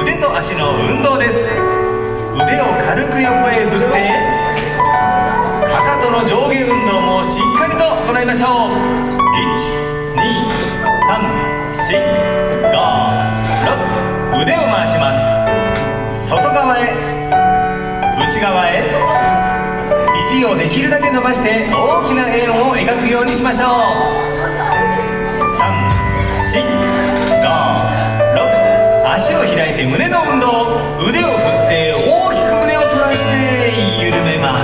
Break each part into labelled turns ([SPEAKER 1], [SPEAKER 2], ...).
[SPEAKER 1] 腕と足の運動です。腕を軽く横へ振ってかかとの上下運動もしっかりと行いましょう。1 2 3 4 5 6腕を回します。外側へ内側へ肘をできるだけ伸ばして大きな円を描くようにしましょう。3456足を開いて胸の運動。腕を振って大きく胸を反らして緩めます。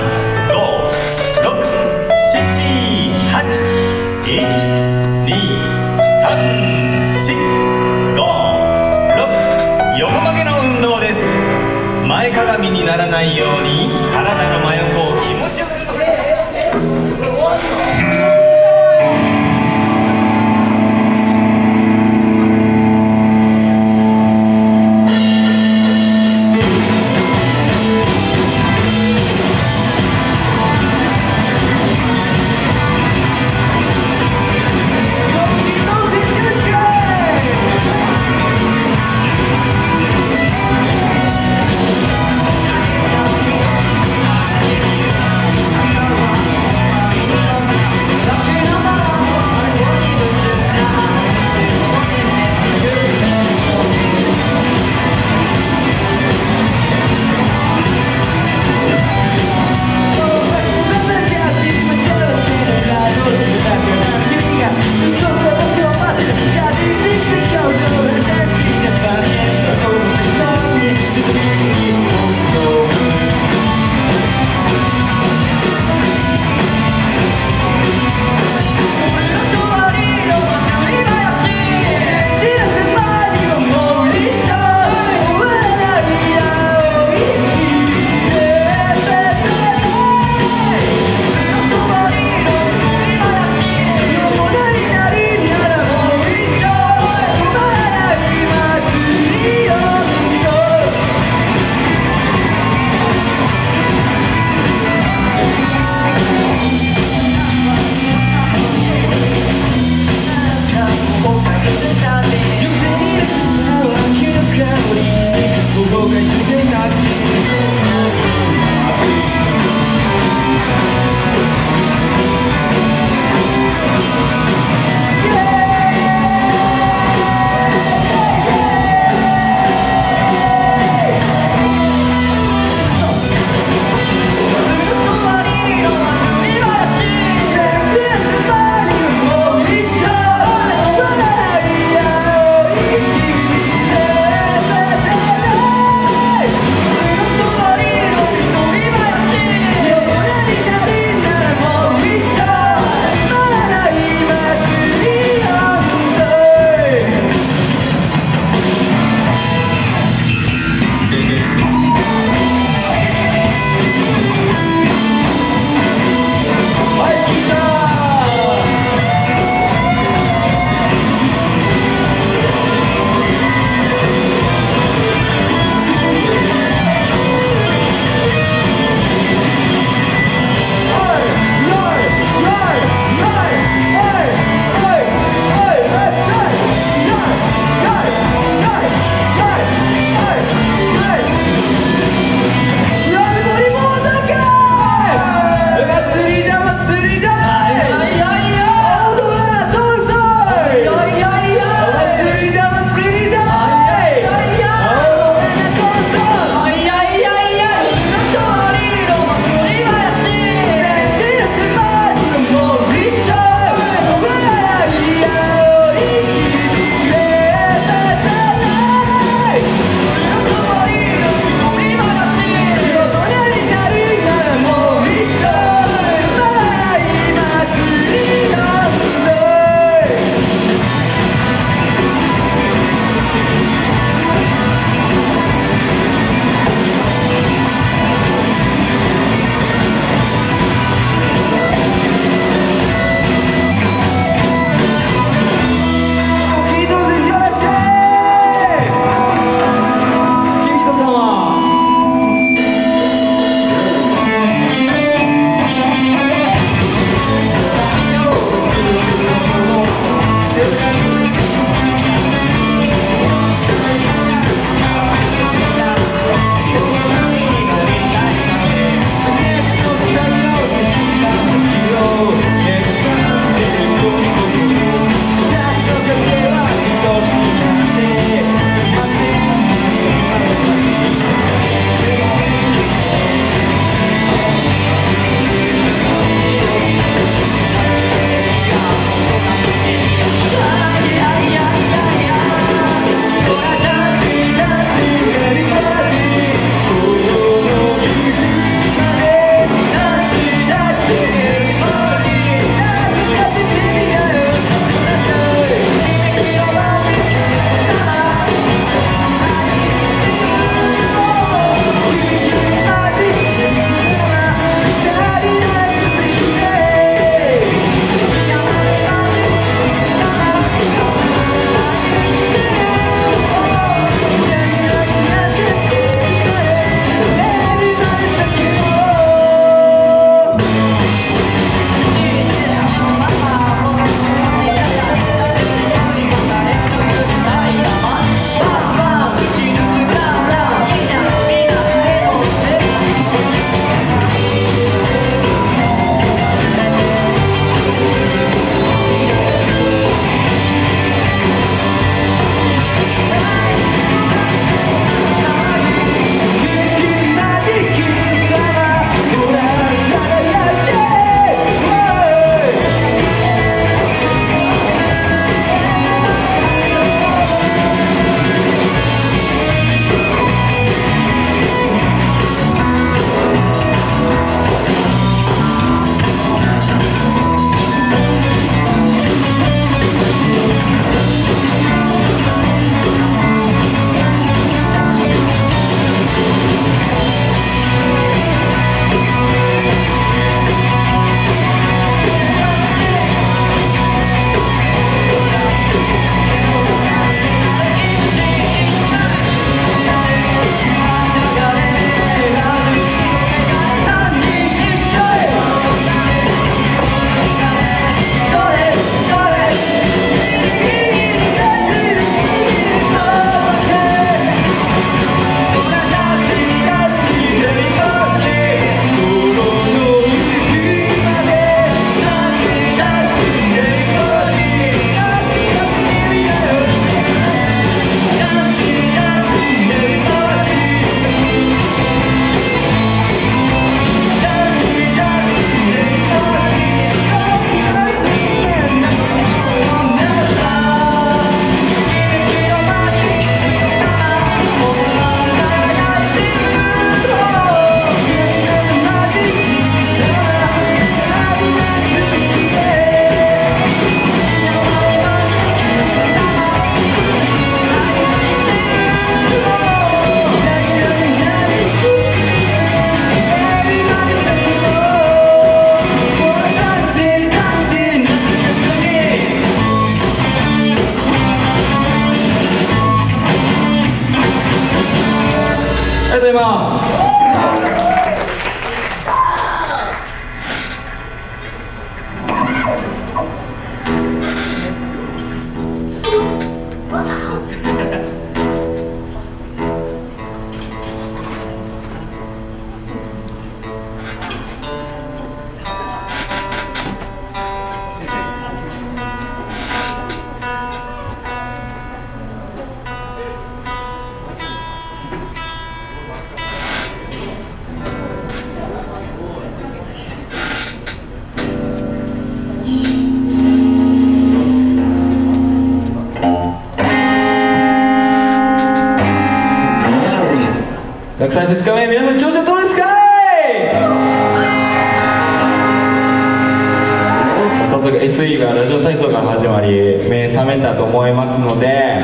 [SPEAKER 1] 早速 SE がラジオ体操から始まり目覚めたと思いますので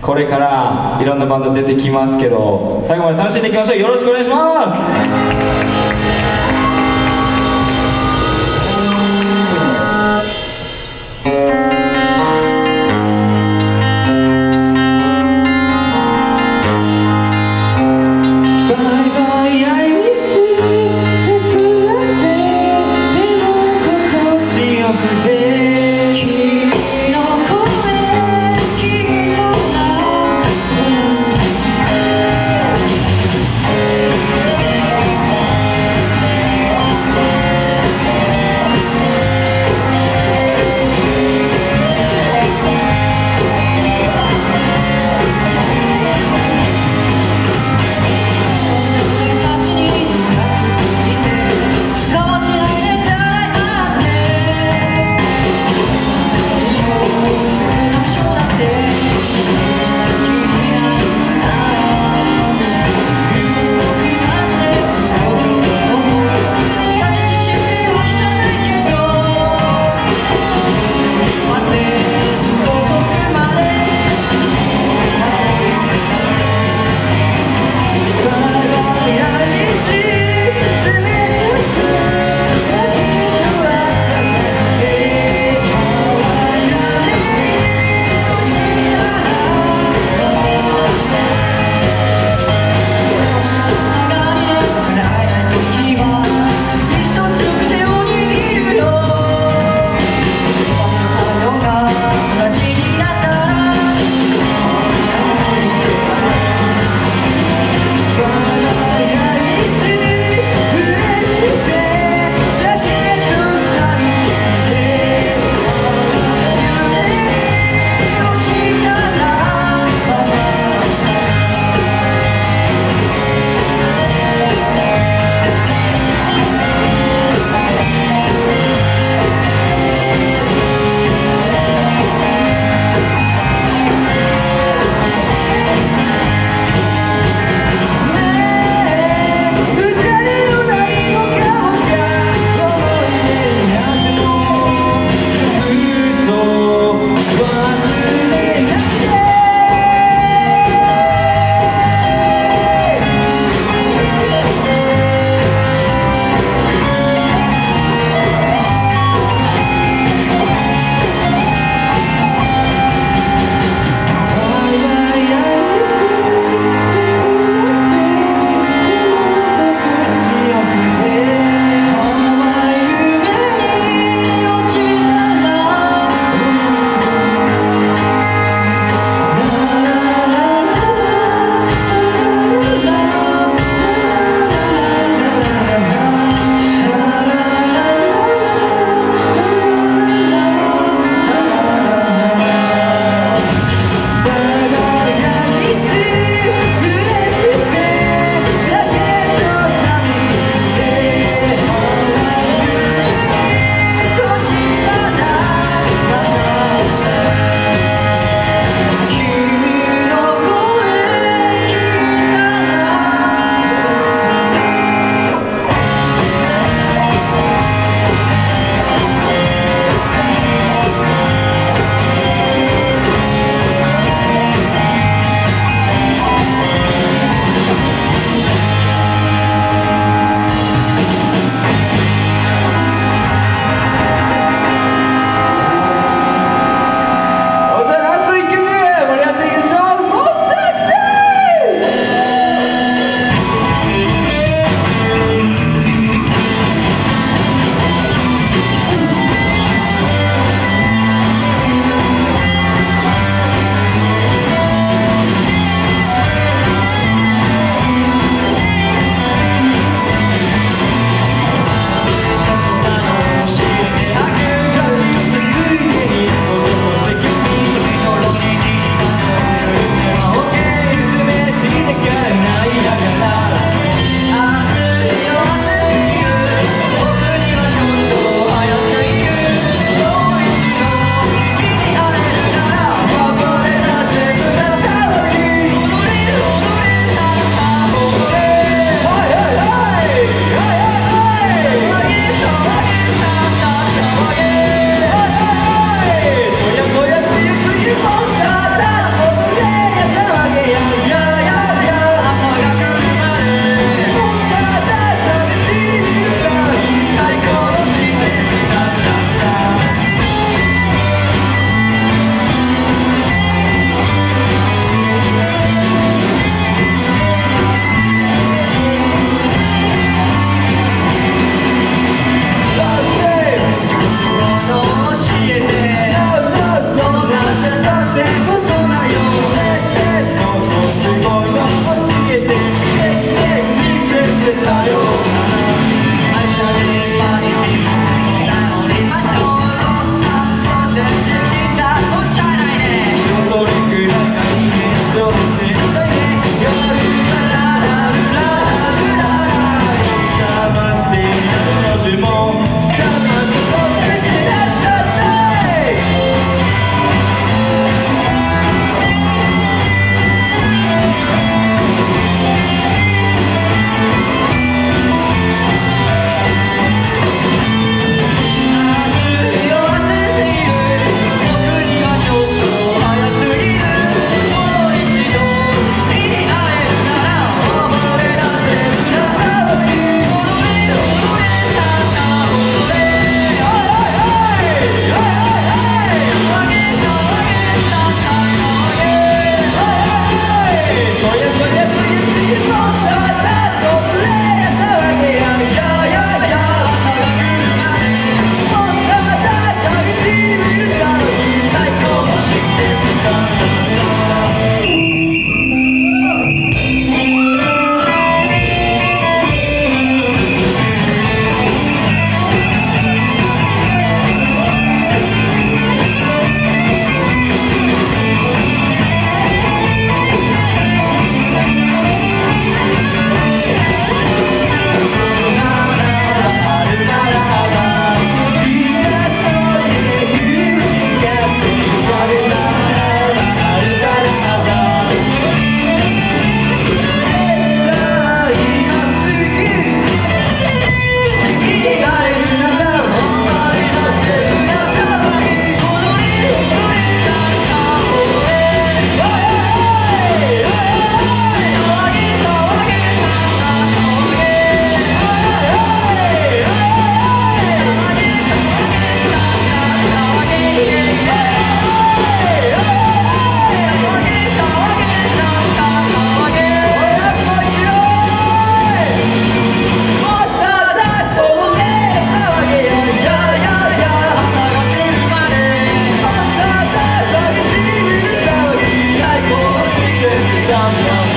[SPEAKER 1] これからいろんなバンド出てきますけど最後まで楽しんでいきましょう。よろしくお願いします。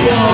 [SPEAKER 1] 요.